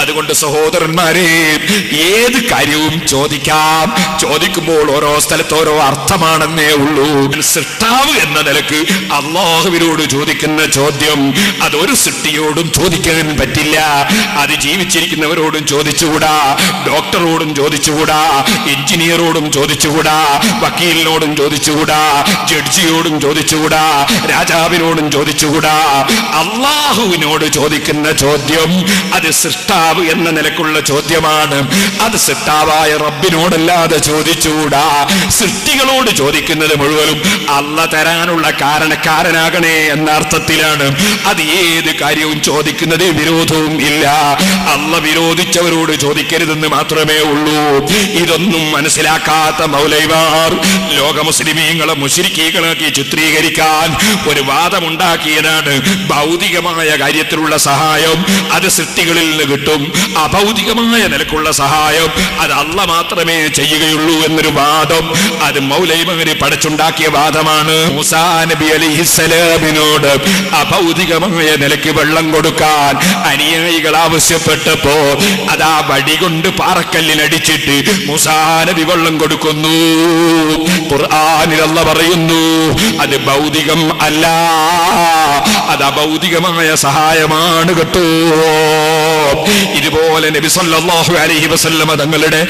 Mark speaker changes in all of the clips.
Speaker 1: അതുകൊണ്ട് സഹോദരന്മാരെ ഏത് കാര്യവും ചോദിക്കാം. ചോദിക്കുമ്പോൾ ഓരോ സ്ഥലത്ത് ഓരോ അർത്ഥമാണെന്നേ ഉള്ളൂ. സൃഷ്ടാവ് എന്ന നിലയ്ക്ക് അള്ളാഹുവിനോട് ചോദിക്കുന്ന ചോദ്യം അതൊരു സൃഷ്ടിയോടും ചോദിക്കാൻ പറ്റില്ല. അത് ജീവിച്ചിരിക്കുന്നവരോടും ചോദിച്ചുകൂടാ ഡോക്ടറോടും ചോദിച്ചുകൂടാ എഞ്ചിനീയറോടും ചോദിച്ചുകൂടാ വക്കീലിനോടും ചോദിച്ചുകൂടാ ജഡ്ജിയോടും ചോദിച്ചുകൂടാ രാജാവിനോടും ചോദിച്ചുകൂടാ. അള്ളാഹുവിനോട് ചോദിക്കുന്ന ചോദ്യം അത് സൃഷ്ടാവ് എന്ന നിലക്കുള്ള ചോദ്യമാണ്. അത് സൃഷ്ടാവായ റബ്ബിനോടല്ലാതെ ചോദിച്ചൂടാ സൃഷ്ടികളോട് ചോദിക്കുന്നത് മുഴുവനും അല്ല തരാനുള്ള കാരണക്കാരനാകണേ എന്ന അർത്ഥത്തിലാണ് അത് ഏത് കാര്യവും ചോദിക്കുന്നത് വിരോധവും ഇല്ല. അല്ല വിരോധിച്ചവരോട് ചോദിക്കരുതെന്ന് മാത്രമേ ഉള്ളൂ. ഇതൊന്നും മനസ്സിലാക്കാത്ത മൗലൈവാർ ലോക മുസ്ലിമീങ്ങളെ മുശരിക്കീകളാക്കി ചിത്രീകരിക്കാൻ ഒരു വാദമുണ്ടാക്കിയതാണ്. ഭൗതികമായ കാര്യത്തിലുള്ള സഹായം. അത് സൃഷ്ടികളിൽ നിന്ന് കിട്ടും. അഭൗതികമായ നിലക്കുള്ള സഹായം. അത് അല്ല മാത്രമേ ചെയ്യുകയുള്ളൂ എന്നൊരു വാദം. അത് മൗലൈമകര് പടച്ചുണ്ടാക്കിയ വാദമാണ്. നബി അലിഹിസലാമിനോട് അഭൗതികമായ നിലയ്ക്ക് വെള്ളം കൊടുക്കാൻ അനുയായികൾ ആവശ്യപ്പെട്ടപ്പോ അതാ വടി കൊണ്ട് പാറക്കല്ലിനടിച്ചിട്ട് മൂസാ നബി വെള്ളം കൊടുക്കുന്നു. പറയുന്നു അത് ഭൗതികം അല്ല. അത് അഭൗതികമായ സഹായമാണ് കേട്ടോ. ഇതുപോലെ നബി സല്ലല്ലാഹു അലൈഹി വസല്ലമ തങ്ങളുടെ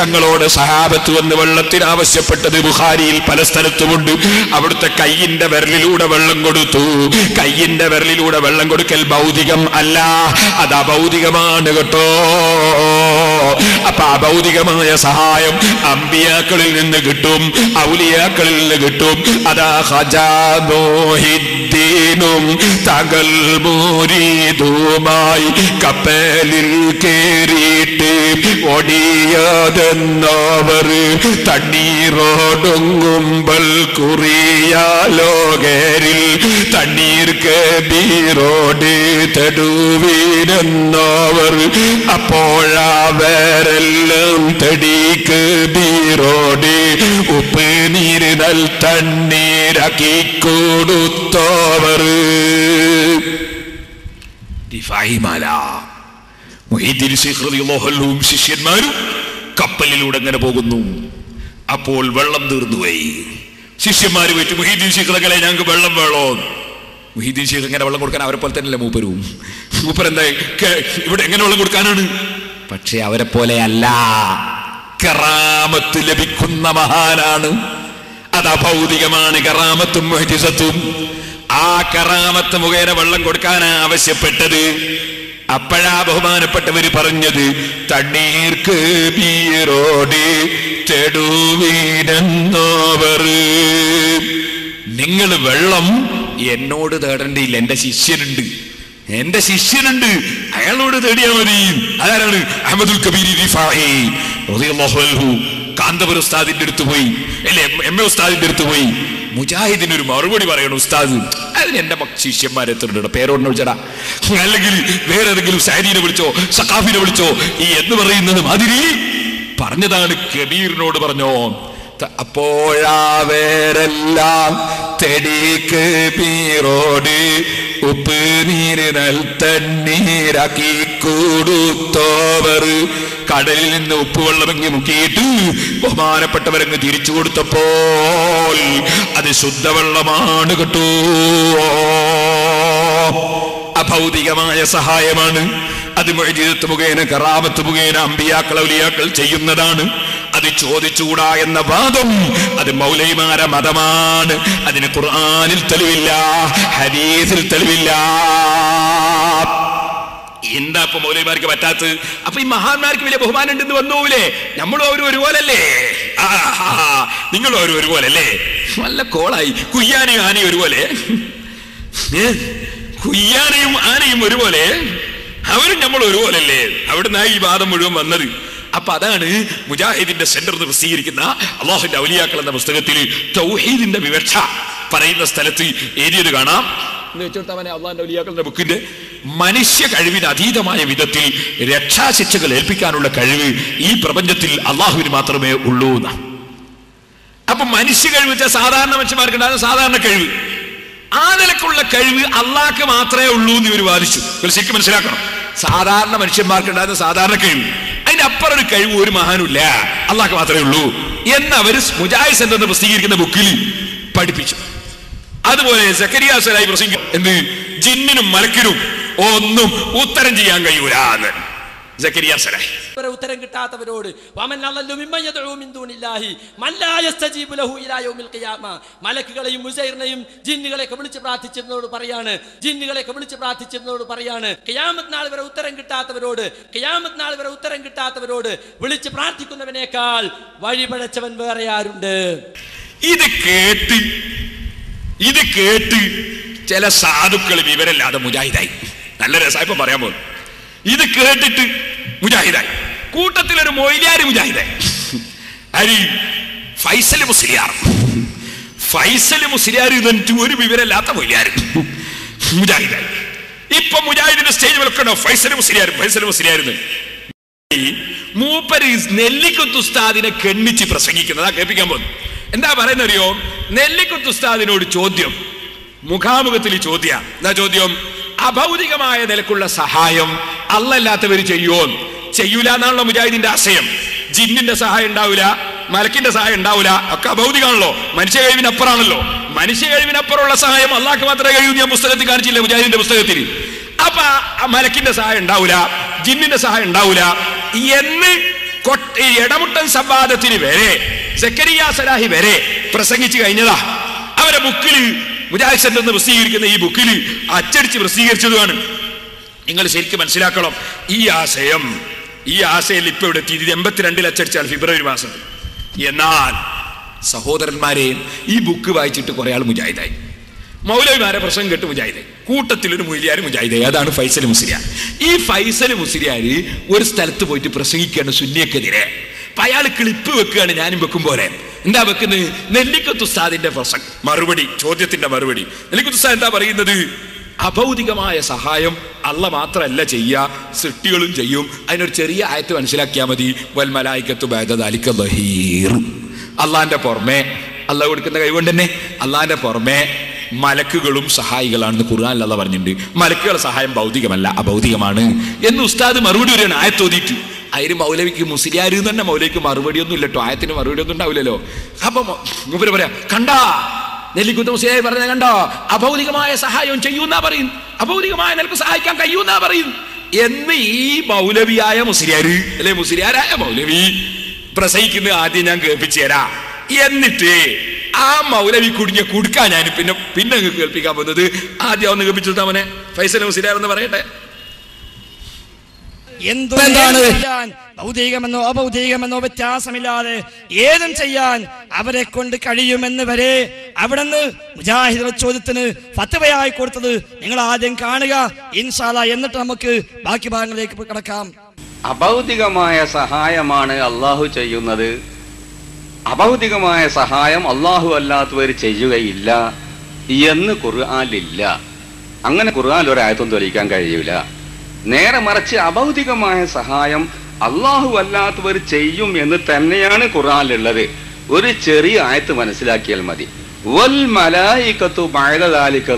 Speaker 1: തങ്ങളോട് സഹാബത്ത് വന്ന് വെള്ളത്തിന് ആവശ്യപ്പെട്ടത് ബുഹാരിയിൽ പല സ്ഥലത്തുമുണ്ട്. അവിടുത്തെ കയ്യിന്റെ വിരലിലൂടെ വെള്ളം കൊടുത്തു. കയ്യിന്റെ വിരലിലൂടെ വെള്ളം കൊടുക്കൽ ഭൗതികം അല്ല. അത് അഭൗതികമാണ് കേട്ടോ. അപ്പൊ അഭൗതികമായ സഹായം അമ്പിയാക്കളിൽ നിന്ന് കിട്ടും ഔലിയാക്കളിൽ നിന്ന് കിട്ടും. അതാ ഹജാദോഹിദ്ദീനും തകൽ മൂരീതുമായി കപ്പലിൽ കേറിയിട്ട് ഒടിയാതെന്നവർ തണ്ണീറോടൊങ്ങുമ്പൽ കുറിയാലോകരിൽ തണ്ണീർ ബീറോട് തടുവീരെന്നവർ അപ്പോഴാവരെല്ലാം തടിക്ക് ബീറോട് ഉപ്പ് അൻഹുവും ശിഷ്യന്മാരും കപ്പലിലൂടെ അങ്ങനെ പോകുന്നു. അപ്പോൾ വെള്ളം തീർന്നുപോയി ശിഷ്യന്മാര് പോയിട്ട് മുഹീദ്ദീൻ ശിഖറകളെ ഞങ്ങൾക്ക് വെള്ളം വേണോ? മുഹീദ്ദീൻ ശിഖർ എങ്ങനെ വെള്ളം കൊടുക്കാൻ അവരെ പോലെ തന്നെയല്ലേ മൂപ്പരും? മൂപ്പർ എന്താ ഇവിടെ എങ്ങനെ വെള്ളം കൊടുക്കാനാണ്? പക്ഷെ അവരെ പോലെ അല്ല. കറാമത്ത് ലഭിക്കുന്ന മഹാനാണ് അത് അഭൗതികമാണ് കറാമത്തും മൊഹിസത്തും ആ കറാമത്ത് മുഖേന വെള്ളം കൊടുക്കാൻ ആവശ്യപ്പെട്ടത്. അപ്പോഴാ ബഹുമാനപ്പെട്ടവര് പറഞ്ഞത് തണ്ണീർക്ക് ബീറോട് തെടുവീനെന്നോവർ. നിങ്ങൾ വെള്ളം എന്നോട് തേടേണ്ടിയില്ല എന്റെ ശിഷ്യനുണ്ട്. എന്റെ ശിഷ്യനുണ്ട് അയാളോട് തേടിയാൽ മതി. അതാരാണ് അഹമ്മദുൽ കബീർ കാന്തപുര ഉസ്താദിന്റെ അടുത്ത് പോയി. അല്ലെ എം എ ഉസ്താദിന്റെ അടുത്ത് പോയി. മുജാഹിദിന് ഒരു മറുപടി പറയണം ഉസ്താദ്. അതിന് എന്റെ ശിഷ്യന്മാരെ എത്തുന്നുണ്ട് പേരോടിനെ വിളിച്ചടാ. അല്ലെങ്കിൽ വേറെ ഏതെങ്കിലും സാരീനെ വിളിച്ചോ സഖാഫിനെ വിളിച്ചോ ഈ എന്ന് പറയുന്നത് മാതിരി പറഞ്ഞതാണ് കബീറിനോട് പറഞ്ഞോ. അപ്പോഴാ അപ്പോഴാവേരെല്ലാം തെടിക്ക് പീറോട് ഉപ്പ് നീര് നൽ തണ്ണീരാക്കി കൊടുത്തോവർ. കടലിൽ നിന്ന് ഉപ്പുവെള്ളമെങ്ങി മുക്കിയിട്ട് ബഹുമാനപ്പെട്ടവരങ്ങ് തിരിച്ചു കൊടുത്തപ്പോൾ അത് ശുദ്ധവെള്ളമാണ് കേട്ടോ. അഭൗതികമായ സഹായമാണ്. അത് മൊഴിജിതത്ത് മുഖേന കറാമത്ത് മുഖേന അമ്പിയാക്കൾ ഔലിയാക്കൾ ചെയ്യുന്നതാണ്. അത് ചോദിച്ചുകൂടാ എന്ന വാദം അത് മൗലൈമാര മതമാണ്. അതിന് ഖുർആാനിൽ തെളിവില്ല ഹരീസിൽ തെളിവില്ല. എന്താ ഇപ്പൊ മൗലൈമാർക്ക് പറ്റാത്തത്? അപ്പൊ ഈ മഹാന്മാർക്ക് വലിയ ബഹുമാനം ഉണ്ടെന്ന് വന്നോവില്ലേ നമ്മളും അവരും ഒരുപോലല്ലേ നിങ്ങളും അവരും ഒരുപോലല്ലേ? നല്ല കോളായി. കുയ്യാനയും ആനയും ഒരുപോലെ? കുയ്യാനയും ആനയും ഒരുപോലെ. അവരും നമ്മൾ ഒരുപോലല്ലേ? അവിടുന്ന് ഈ വാദം മുഴുവൻ വന്നത്. അപ്പൊ അതാണ് മുജാഹിദിന്റെ സെന്റർ എന്ന് പ്രസിദ്ധീകരിക്കുന്ന അള്ളാഹുന്റെ ഔലിയാക്കൾ എന്ന പുസ്തകത്തിൽ തൗഹീദിന്റെ വിവക്ഷ പറയുന്ന സ്ഥലത്ത് എഴുതിയത് കാണാം. എന്ന് വെച്ചോട്ടാവനെ അള്ളാഹിന്റെ ഔലിയാക്കളുടെ ബുക്കിന്റെ മനുഷ്യ കഴിവിന് അതീതമായ വിധത്തിൽ രക്ഷാശിക്ഷകൾ ഏൽപ്പിക്കാനുള്ള കഴിവ് ഈ പ്രപഞ്ചത്തിൽ അള്ളാഹുവിന് മാത്രമേ ഉള്ളൂ എന്നാണ് അപ്പൊ മനുഷ്യ കഴിവ് വെച്ചാൽ സാധാരണ മനുഷ്യന്മാർക്ക് ഉണ്ടാകുന്ന സാധാരണ കഴിവ്. ആ നിലക്കുള്ള കഴിവ് അള്ളാഹ്ക്ക് മാത്രമേ ഉള്ളൂ എന്ന് ഇവർ വാദിച്ചു. ശരിക്കും മനസ്സിലാക്കണം. സാധാരണ മനുഷ്യന്മാർക്കുണ്ടാകുന്ന സാധാരണ കഴിവ്. അതിനപ്പുറം ഒരു കഴിവ് ഒരു മഹാനുമില്ല. അള്ളാഹ് മാത്രമേ ഉള്ളൂ എന്ന് അവർ മുജാഹിദ് സെന്റർ എന്ന് പ്രസിദ്ധീകരിക്കുന്ന ബുക്കിൽ പഠിപ്പിച്ചു. അതുപോലെ സക്കരിയ സലായി പ്രസംഗിക്കും എന്ത്? ജിന്നിനും മലക്കിനും ഒന്നും ഉത്തരം ചെയ്യാൻ കഴിയൂല എന്ന്
Speaker 2: ഉത്തരം കിട്ടാത്തവരോട് മലക്കുകളെയും മുസൈറിനെയും ജിന്നുകളെയൊക്കെ വിളിച്ച് പ്രാർത്ഥിച്ചിരുന്നതോട് പറയാണ് ജിന്നുകളെയൊക്കെ വിളിച്ച് പ്രാർത്ഥിച്ചിരുന്നതോട് പറയാണ്. ഖിയാമത്ത് നാൾ വരെ ഉത്തരം കിട്ടാത്തവരോട് ഖിയാമത്ത് നാൾ വരെ ഉത്തരം കിട്ടാത്തവരോട് വിളിച്ച് പ്രാർത്ഥിക്കുന്നവനേക്കാൾ വഴിപഴച്ചവൻ വേറെ ആരുണ്ട്?
Speaker 1: ഇത് കേട്ട് ഇത് കേട്ട് ചില സാധുക്കൾ വിവരമില്ലാതെ മുജാഹിദായി. നല്ല രസായപ്പം പറയാൻ പോകുന്നു. ഇത് കേട്ടിട്ട് മുജാഹിദായി. കൂട്ടത്തിലൊരു മൊയിലാരി മുജാഹിദായി. അരി ഫൈസൽ മുസ്ലിയാർ. ഫൈസൽ മുസ്ലിയാർ ഇതെനിക്ക് ഒരു വിവരമില്ലാത്ത മൊയിലാരി മുജാഹിദായി. ഇപ്പൊ മുജാഹിദിന്റെ സ്റ്റേജ് വിളക്കണോ ഫൈസൽ മുസ്ലിയാർ ഫൈസൽ മുസ്ലിയാർ മൂപ്പര് നെല്ലിക്കുത്ത് ഉസ്താദിനെ കെണ്ണിച്ച് ആ കേൾപ്പിക്കാൻ പോകുന്നു. എന്താ പറയുന്നറിയോ? നെല്ലിക്കുത്ത് ഉസ്താദിനോട് ചോദ്യം. മുഖാമുഖത്തിൽ ചോദ്യ. എന്താ ചോദ്യം? അഭൗതികമായ നിലക്കുള്ള സഹായം അല്ലല്ലാത്തവർ ചെയ്യുമോ ചെയ്യൂല എന്നാണല്ലോ മുജാഹിദിന്റെ ആശയം. ജിന്നിന്റെ സഹായം ഉണ്ടാവില്ല മലക്കിന്റെ സഹായം ഉണ്ടാവില്ല ഒക്കെ അഭൗതികമാണല്ലോ മനുഷ്യ കഴിവിനപ്പുറമാണല്ലോ മനുഷ്യ കഴിവിനപ്പുറമുള്ള സഹായം അള്ളാഹ് മാത്രമേ കഴിയൂ ഞാൻ പുസ്തകത്തിൽ കാണിച്ചില്ല മുജാഹിദിന്റെ പുസ്തകത്തിൽ? അപ്പൊ മലക്കിന്റെ സഹായം ഉണ്ടാവില്ല ജിന്നിന്റെ സഹായം ഉണ്ടാവില്ല എന്ന് ഇടമുട്ടൻ സംവാദത്തിന് വരെ സക്കരിയ സലാഹി വരെ പ്രസംഗിച്ചു കഴിഞ്ഞതാ. അവരെ ബുക്കിൽ മുജാഹിദ് പ്രസിദ്ധീകരിക്കുന്ന ഈ ബുക്കിൽ അച്ചടിച്ച് പ്രസിദ്ധീകരിച്ചതുമാണ്. നിങ്ങൾ ശരിക്കും മനസ്സിലാക്കണം ഈ ആശയം ഈ ആശയം ഇപ്പൊ ഇവിടെ എത്തി ഇത് എൺപത്തിരണ്ടിൽ അച്ചടിച്ചാണ് ഫെബ്രുവരി മാസം. എന്നാൽ സഹോദരന്മാരെ ഈ ബുക്ക് വായിച്ചിട്ട് കുറെ ആൾ മുജാഹിദായി. മൗലവിമാരെ പ്രശ്നം കേട്ട് മുജാഹിദായി. കൂട്ടത്തിൽ ഒരു മുലിയാർ മുജാഹിദായി. അതാണ് ഫൈസൽ മുസ്ലിയാർ ഈ ഫൈസൽ മുസ്ലിയാർ ഒരു സ്ഥലത്ത് പോയിട്ട് പ്രസംഗിക്കുകയാണ് സുന്നിയക്കെതിരെ. അയാൾ ക്ലിപ്പ് വെക്കുകയാണ് ഞാനും വെക്കും പോലെ. എന്താ വെക്കുന്നത് നെല്ലിക്കത്തുസ്താദിന്റെ പ്രസംഗം മറുപടി ചോദ്യത്തിന്റെ മറുപടി. നെല്ലിക്കുസ്താദ് എന്താ പറയുന്നത്? അഭൗതികമായ സഹായം അല്ല മാത്രമല്ല ചെയ്യുക സൃഷ്ടികളും ചെയ്യും. അതിനൊരു ചെറിയ ആയത്ത് മനസ്സിലാക്കിയാൽ മതി. വൽ മലായിക്കത്തു ബഹീർ അള്ളാന്റെ പുറമെ അല്ല കൊടുക്കുന്ന കൈകൊണ്ട് തന്നെ. അള്ളാന്റെ പുറമെ മലക്കുകളും സഹായികളാണെന്ന് ഖുർആൻ അല്ല പറഞ്ഞിട്ടുണ്ട്. മലക്കുകളുടെ സഹായം ഭൗതികമല്ല അഭൗതികമാണ്. എന്ന് ഉസ്താദ് മറുപടി ഒരു ആയത്തോതിയിട്ട് അതിന് മൗലവിക്ക് മുസ്ലിയാർ തന്നെ മൗലവിക്ക് മറുപടി ഒന്നും ഇല്ലട്ടോ ആയത്തിന് മറുപടി ഒന്നും ഉണ്ടാവില്ലല്ലോ. അപ്പൊ ഇവർ പറയാ കണ്ടാ നെല്ലിക്കുത്ത മുസ്ലിയായി പറഞ്ഞ കണ്ടോ? അഭൗതികമായ സഹായം ചെയ്യൂന്നാ പറയും. അഭൗതികമായ നിനക്ക് സഹായിക്കാൻ കഴിയൂന്നാ പറയും. എന്ന് ഈ മൗലവിയായ മുസ്ലിയാർ അല്ലെ മുസ്ലിയാരായ മൗലവി പ്രസംഗിക്കുന്നത് ആദ്യം ഞാൻ കേൾപ്പിച്ചു തരാം. എന്നിട്ട് ആ മൗലവി കുടുങ്ങിയ കുടുക്കാൻ ഞാൻ പിന്നെ പിന്നെ കേൾപ്പിക്കാൻ പോകുന്നത്. ആദ്യം ഒന്ന് കേൾപ്പിച്ചു അവനെ. ഫൈസൽ മുസ്ലിയാർ എന്ന് പറയട്ടെ.
Speaker 3: എന്താണ്?
Speaker 2: ഭൗതികമെന്നോ അഭൗതികമെന്നോ വ്യത്യാസമില്ലാതെ ഏതും ചെയ്യാൻ അവരെ കൊണ്ട് കഴിയുമെന്ന് വരെ അവിടുന്ന് മുജാഹിദ് ചോദ്യത്തിന് ഫത്തവയായി കൊടുത്തത് നിങ്ങൾ ആദ്യം കാണുക ഇൻഷാല എന്നിട്ട് നമുക്ക് ബാക്കി ഭാഗങ്ങളിലേക്ക് കിടക്കാം.
Speaker 4: അഭൗതികമായ സഹായമാണ് അള്ളാഹു ചെയ്യുന്നത്. അഭൗതികമായ സഹായം അള്ളാഹു അല്ലാത്തവർ ചെയ്യുകയില്ല എന്ന് ഖുർആനിലില്ല. അങ്ങനെ ഖുർആൻ ഒരായത്തും തെളിയിക്കാൻ കഴിയൂല. നേരെ മറിച്ച് അഭൗതികമായ സഹായം അള്ളാഹു അല്ലാത്തവർ ചെയ്യും എന്ന് തന്നെയാണ് ഖുറാനിലുള്ളത് ഒരു ചെറിയ ആയത്ത് മനസ്സിലാക്കിയാൽ മതി. വൽ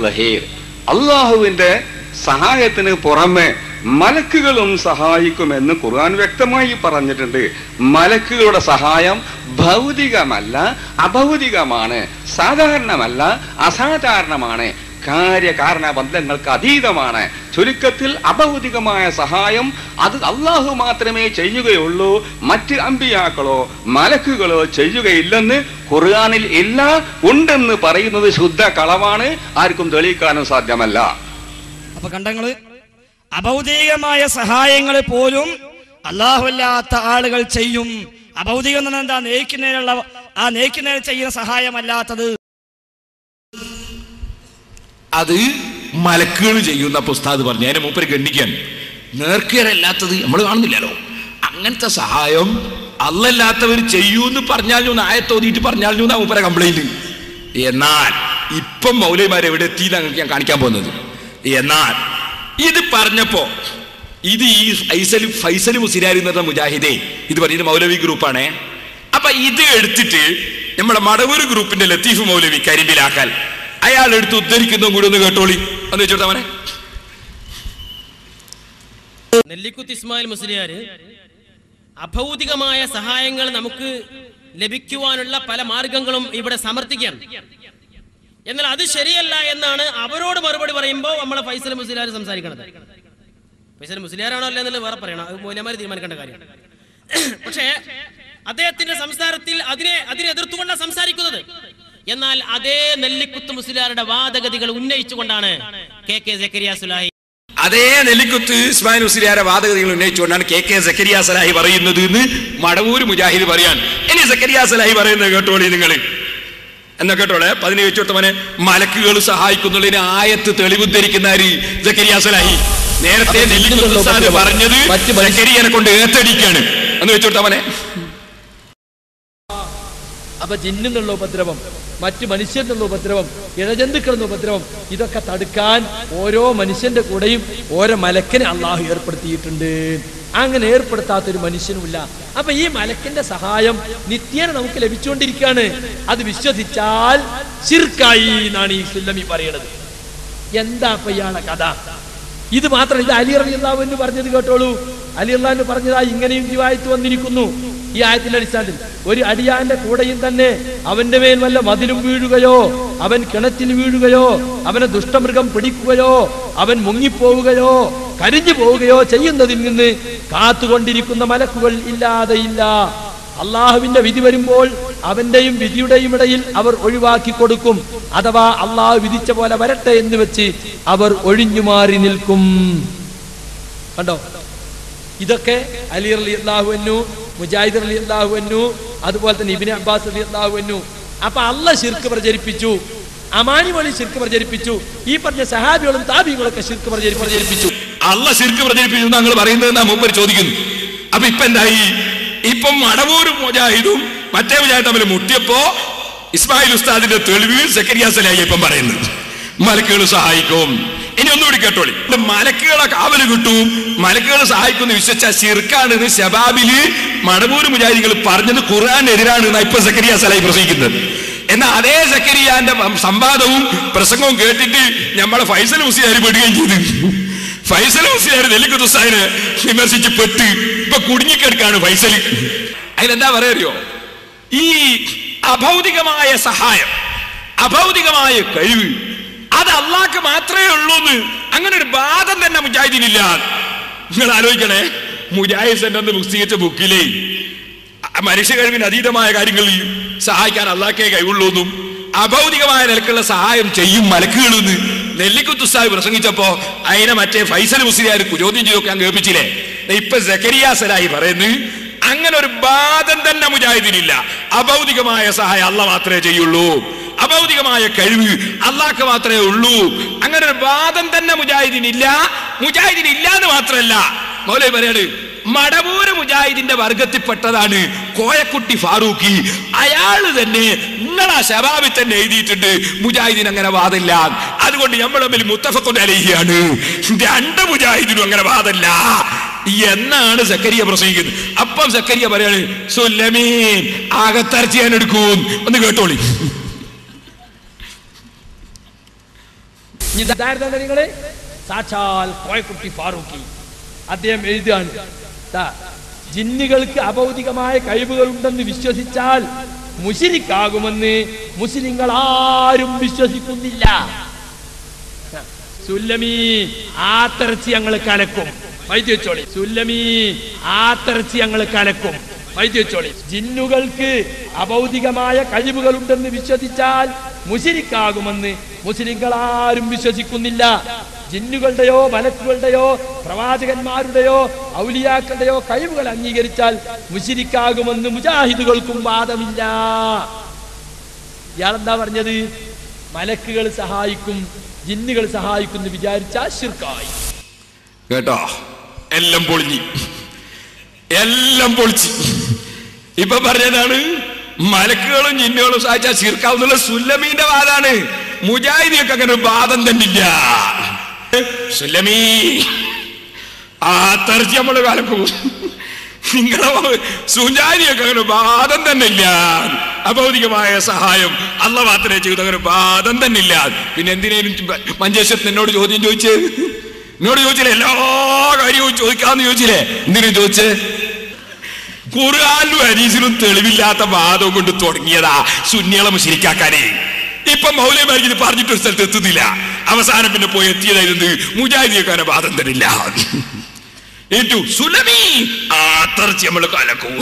Speaker 4: ലഹീർ. അള്ളാഹുവിന്റെ സഹായത്തിന് പുറമെ മലക്കുകളും സഹായിക്കുമെന്ന് ഖുർആൻ വ്യക്തമായി പറഞ്ഞിട്ടുണ്ട്. മലക്കുകളുടെ സഹായം ഭൗതികമല്ല അഭൗതികമാണ് സാധാരണമല്ല അസാധാരണമാണ്. കാര്യകാരണ ബന്ധങ്ങൾക്ക് അതീതമാണ്. ചുരുക്കത്തിൽ അഭൗതികമായ സഹായം അത് അള്ളാഹു മാത്രമേ ചെയ്യുകയുള്ളൂ. മറ്റ് അമ്പിയാക്കളോ മലക്കുകളോ ചെയ്യുകയില്ലെന്ന് ഖുർആാനിൽ ഇല്ല ഉണ്ടെന്ന് പറയുന്നത് ശുദ്ധ കളവാണ്. ആർക്കും തെളിയിക്കാനും സാധ്യമല്ല.
Speaker 2: അപ്പൊ കണ്ടങ്ങൾ അഭൗതികമായ സഹായങ്ങൾ പോലും അള്ളാഹുല്ലാത്ത ആളുകൾ ചെയ്യും. അഭൗതികം എന്താ? നേക്കുന്നതിനുള്ള ആ നേക്കുന്നതിന് ചെയ്യുന്ന സഹായമല്ലാത്തത്
Speaker 1: അത് മലക്കുകൾ ചെയ്യുന്ന പുസ്താദ് പറഞ്ഞു. അതിനെ മൂപ്പര് ഖണ്ഡിക്കാൻ നേർക്കേരല്ലാത്തത് നമ്മൾ കാണുന്നില്ലല്ലോ. അങ്ങനത്തെ സഹായം അല്ലല്ലാത്തവർ ചെയ്യൂന്ന് പറഞ്ഞാലും ആയത്തോതിയിട്ട് പറഞ്ഞാലും എന്നാ മൂപ്പര കംപ്ലൈന്റ് എന്നാൽ ഇപ്പം മൗലൈമാർ എവിടെ എത്തി ഞങ്ങൾക്ക് ഞാൻ കാണിക്കാൻ പോകുന്നത്. എന്നാൽ ഇത് പറഞ്ഞപ്പോ ഇത് ഈ ഫൈസൽ ഫൈസൽ മുസിരാരി എന്ന മുജാഹിദേ ഇത് പറഞ്ഞത് മൗലവി ഗ്രൂപ്പാണ്. അപ്പൊ ഇത് എടുത്തിട്ട് നമ്മുടെ മടവൂർ ഗ്രൂപ്പിന്റെ ലത്തീഫ് മൗലവി കരിമ്പിലാക്കാൻ അയാൾ എടുത്ത് ഉദ്ധരിക്കുന്നതും കൂടി ഒന്ന് കേട്ടോളി. എന്ന് വെച്ചോട്ടെ അവനെ
Speaker 3: നെല്ലിക്കുത്ത് ഇസ്മായിൽ മുസ്ലിയാർ അഭൗതികമായ സഹായങ്ങൾ നമുക്ക് ലഭിക്കുവാനുള്ള പല മാർഗങ്ങളും ഇവിടെ സമർത്ഥിക്കുകയാണ്. എന്നാൽ അത് ശരിയല്ല എന്നാണ് അവരോട് മറുപടി പറയുമ്പോൾ നമ്മളെ ഫൈസൽ മുസ്ലിയാർ സംസാരിക്കണത്. ഫൈസൽ മുസ്ലിയാരാണോ അല്ല എന്നുള്ളത് വേറെ പറയണം. അത് മൂലമാര് തീരുമാനിക്കേണ്ട കാര്യം. പക്ഷേ അദ്ദേഹത്തിന്റെ സംസാരത്തിൽ അതിനെ അതിനെ എതിർത്തുകൊണ്ടാണ് സംസാരിക്കുന്നത്. എന്നാൽ അതേ നെല്ലിക്കുത്ത് മുസ്ലിയാരുടെ വാദഗതികൾ ഉന്നയിച്ചുകൊണ്ടാണ് കെ കെ സക്കരിയ സുലാഹി
Speaker 1: അതേ നെല്ലിക്കുത്ത് ഇസ്മായിൽ മുസ്ലിയാരെ വാദഗതികൾ ഉന്നയിച്ചുകൊണ്ടാണ് കെ കെ സക്കരിയ സലാഹി പറയുന്നത് എന്ന് മടവൂർ മുജാഹിദ് പറയാൻ ഇനി സക്കരിയ സലാഹി പറയുന്നത് കേട്ടോളി നിങ്ങൾ എന്നാ കേട്ടോളെ? പതിനെ വെച്ചോട്ടവനെ മലക്കുകൾ സഹായിക്കുന്നുള്ളതിന് ആയത്ത് തെളിവുദ്ധരിക്കുന്ന സക്കരിയ സലാഹി. നേരത്തെ നെല്ലിക്കുത്ത് ഉസ്താദ് പറഞ്ഞത് സക്കരിയനെ കൊണ്ട് ഏത്തടിക്കാണ്. എന്ന് വെച്ചോട്ടവനെ
Speaker 2: അപ്പൊ ജിന്നിനുള്ള ഉപദ്രവം മറ്റു മനുഷ്യനുള്ള ഉപദ്രവം ഇഴജന്തുക്കളുടെ ഉപദ്രവം ഇതൊക്കെ തടുക്കാൻ ഓരോ മനുഷ്യന്റെ കൂടെയും ഓരോ മലക്കിനെ അള്ളാഹു ഏർപ്പെടുത്തിയിട്ടുണ്ട്. അങ്ങനെ ഏർപ്പെടുത്താത്തൊരു മനുഷ്യനുമില്ല. അപ്പൊ ഈ മലക്കിന്റെ സഹായം നിത്യേന നമുക്ക് ലഭിച്ചുകൊണ്ടിരിക്കുകയാണ്. അത് വിശ്വസിച്ചാൽ ശിർക്കായി എന്നാണ് ഈ സുല്ലമി പറയണത്. എന്താ അപ്പൊ കഥ? ഇത് മാത്രം ഇത് അലി റബി അള്ളാഹു എന്ന് പറഞ്ഞത് കേട്ടോളൂ. അലി അള്ളാഹു പറഞ്ഞതാ ഇങ്ങനെയും ജീവായത്ത് വന്നിരിക്കുന്നു. ഈ ആയത്തിന്റെ അടിസ്ഥാനത്തിൽ ഒരു അടിയാന്റെ കൂടെയും തന്നെ അവന്റെ മേൽ വല്ല മതിലും വീഴുകയോ അവൻ കിണറ്റിൽ വീഴുകയോ അവനെ ദുഷ്ടമൃഗം പിടിക്കുകയോ അവൻ മുങ്ങിപ്പോവുകയോ കരിഞ്ഞു പോവുകയോ ചെയ്യുന്നതിൽ നിന്ന് കാത്തുകൊണ്ടിരിക്കുന്ന മലക്കുകൾ ഇല്ലാതെയില്ല. അള്ളാഹുവിന്റെ വിധി വരുമ്പോൾ അവന്റെയും വിധിയുടെയും ഇടയിൽ അവർ ഒഴിവാക്കി കൊടുക്കും. അഥവാ അള്ളാഹു വിധിച്ച പോലെ വരട്ടെ എന്ന് വെച്ച് അവർ ഒഴിഞ്ഞു മാറി നിൽക്കും. കണ്ടോ? ഇതൊക്കെ അലി അലി അള്ളാഹുവന്നു മുജാഹിദ് അലി അള്ളാഹുവന്നു അതുപോലെ തന്നെ ഇബിനെ അബ്ബാസ് അലി അള്ളാഹുവന്നു അപ്പൊ അല്ല ശിർക്ക് പ്രചരിപ്പിച്ചു അമാനി വഴി ശിർക്ക് പ്രചരിപ്പിച്ചു ഈ പറഞ്ഞ സഹാബികളും താബികളൊക്കെ ശിർക്ക് പ്രചരി പ്രചരിപ്പിച്ചു.
Speaker 1: അല്ല ശിർക്ക് പ്രചരിപ്പിച്ചു ഞങ്ങൾ പറയുന്നത് നാം മുമ്പ് ചോദിക്കുന്നു. അപ്പൊ ഇപ്പൊ എന്തായി? ഇപ്പം മടവൂരും മുജാഹിദും മറ്റേ മുജാഹിദ് തമ്മിൽ മുട്ടിയപ്പോ ഇസ്മായിൽ ഉസ്താദിന്റെ തെളിവ് സെക്കരിയാസലായി ഇപ്പം പറയുന്നത്. മലക്കുകൾ സഹായിക്കും. ഇനി ഒന്നുകൂടി കേട്ടോളി. മലക്കുകളെ കാവൽ കിട്ടും. മലക്കുകളെ സഹായിക്കുന്ന വിശ്വസിച്ച ശിർക്കാണ് ശബാബിൽ മടവൂര് മുജാരികൾ പറഞ്ഞത് ഖുർആാനെതിരാണ് ഇപ്പൊ സക്കരിയ സലായി പ്രസംഗിക്കുന്നത്. എന്നാൽ അതേ സക്കരിയാന്റെ സംവാദവും പ്രസംഗവും കേട്ടിട്ട് നമ്മളെ ഫൈസൽ മുസ്ലിയാർ പെടുകയും ചെയ്തു. ഫൈസൽ മുസ്ലിയാർ നെല്ലിക്കുത്ത് ഉസ്താദിനെ വിമർശിച്ച് പെട്ട് ഇപ്പൊ കുടുങ്ങിക്കെടുക്കാണ് ഫൈസൽ. അതിലെന്താ പറയറിയോ ഈ അഭൗതികമായ സഹായം അഭൗതികമായ കഴിവ് അത് അള്ളാഹ്ക്ക് മാത്രമേ ഉള്ളൂ എന്ന് അങ്ങനെ ഒരു ബാധം തന്നെ മുജാഹിദിനില്ല. നിങ്ങൾ ആലോചിക്കണേ മുജാഹിദ് സെന്റർ എന്ന് പുസ്തകിച്ച ബുക്കിലേ മനുഷ്യ കഴിവിന് അതീതമായ കാര്യങ്ങളിൽ സഹായിക്കാൻ അള്ളാഹ്ക്കേ കഴിവുള്ളൂ എന്നും അഭൗതികമായ നിലക്കുള്ള സഹായം ചെയ്യും മലക്കുകളെന്ന് നെല്ലിക്കുത്ത് ഉസ്താദ് പ്രസംഗിച്ചപ്പോ അതിനെ മറ്റേ ഫൈസൽ മുസ്ലിയാർ ചോദ്യം ചെയ്തൊക്കെ ഞാൻ കേൾപ്പിച്ചില്ലേ? ഇപ്പൊ സലായി പറയുന്നു അങ്ങനെ ഒരു ബാധം തന്നെ മുജാഹിദിനില്ല. അഭൗതികമായ സഹായം അല്ല മാത്രമേ ചെയ്യുള്ളൂ. അഭൗതികമായ കഴിവ് അള്ളാഹ്ക്ക് മാത്രമേ ഉള്ളൂ. അങ്ങനെ ഒരു വാദം തന്നെ മുജാഹിദിനില്ല മുജാഹിദിനില്ല എന്ന് മാത്രമല്ല. മൗലവി പറയാണ് മടവൂര് മുജാഹിദിന്റെ വർഗത്തിൽപ്പെട്ടതാണ് കോയക്കുട്ടി ഫാറൂഖി. അയാൾ തന്നെ നിങ്ങളാ ശബാബിൽ തന്നെ എഴുതിയിട്ടുണ്ട്. മുജാഹിദിന് അങ്ങനെ വാദമില്ല. അതുകൊണ്ട് നമ്മൾ തമ്മിൽ മുത്തഫക്കൊണ്ട് അലഹിയാണ്. രണ്ട് മുജാഹിദിനും അങ്ങനെ വാദമില്ല. എന്നാണ് സക്കരിയ പ്രസംഗിക്കുന്നത്. അപ്പം സക്കരിയ പറയാണ് സുല്ലമീൻ ആകത്തർച്ചയാൻ എടുക്കും. ഒന്ന് കേട്ടോളി.
Speaker 2: ഇതായിരുന്നല്ലോ നിങ്ങൾ? സാക്ഷാൽ കോയക്കുട്ടി ഫാറൂഖി. അദ്ദേഹം എഴുതുകയാണ് ജിന്നുകൾക്ക് അഭൗതികമായ കഴിവുകൾ ഉണ്ടെന്ന് വിശ്വസിച്ചാൽ മുഷിരിക്കാകുമെന്ന് മുസ്ലിങ്ങൾ ആരും വിശ്വസിക്കുന്നില്ല. സുല്ലമീ ആത്തറച്ചി ഞങ്ങൾ കലക്കും. വൈദ്യ വെച്ചോളി. സുല്ലമീ ആത്തറച്ചി ഞങ്ങൾ കലക്കും. വൈദ്യ വെച്ചോളി. ജിന്നുകൾക്ക് അഭൗതികമായ കഴിവുകളുണ്ടെന്ന് വിശ്വസിച്ചാൽ മുശിരിക്കാകുമെന്ന് മുസ്ലിങ്ങൾ ആരും വിശ്വസിക്കുന്നില്ല. ജിന്നുകളുടെയോ മലക്കുകളുടെയോ പ്രവാചകന്മാരുടെയോ ഔലിയാക്കളുടെയോ കഴിവുകൾ അംഗീകരിച്ചാൽ മുസ്ലിക്കാകുമെന്ന് മുജാഹിദുകൾക്കും വാദമില്ല. ഇയാളെന്താ പറഞ്ഞത്? മലക്കുകൾ സഹായിക്കും ജിന്നുകൾ സഹായിക്കും എന്ന് വിചാരിച്ചാൽ ശിർക്കായി.
Speaker 1: കേട്ടോ? എല്ലാം പൊളിഞ്ഞു. എല്ലാം പൊളിച്ച്. ഇപ്പൊ പറഞ്ഞതാണ് മലക്കുകളും ജിന്നുകളും സഹായിച്ചാൽ ശിർക്കാവുന്നുള്ള സുല്ലമീന്റെ വാദാണ്. മുജാഹിദിയൊക്കെ അങ്ങനെ ഒരു വാദം തന്നില്ല. സുലമീ ആ തെറിച്ച് നമ്മൾ കലക്കും സുജാരിയൊക്കെ അങ്ങനെ വാദം തന്നെ ഇല്ല അഭൗതികമായ സഹായം അല്ല മാത്രമേ ചെയ്തു അങ്ങനെ തന്നെ ഇല്ല പിന്നെ എന്തിനേലും മഞ്ചേശ്വരത്ത് എന്നോട് ചോദ്യം ചോദിച്ചേ? എന്നോട് ചോദിച്ചില്ലേ? എല്ലാ കാര്യവും ചോദിക്കാന്ന് ചോദിച്ചില്ലേ? എന്തിനു ചോദിച്ചേ? ഖുർആാനിലും ഹരീസിലും തെളിവില്ലാത്ത വാദം കൊണ്ട് തുടങ്ങിയതാ സുന്നികളെ മുശരിക്കാക്കാനേ ഇപ്പൊ മൗലൈമാർക്ക് ഇത് പറഞ്ഞിട്ട് ഒരു സ്ഥലത്ത് എത്തുന്നില്ല. അവസാനം പിന്നെ പോയി എത്തിയതായിരുന്നു മുജാഹിദിയക്കാരെ ബാധം തരില്ല ഏറ്റു സുലമി. ആ തറച്ച് നമ്മൾ കലക്കൂ.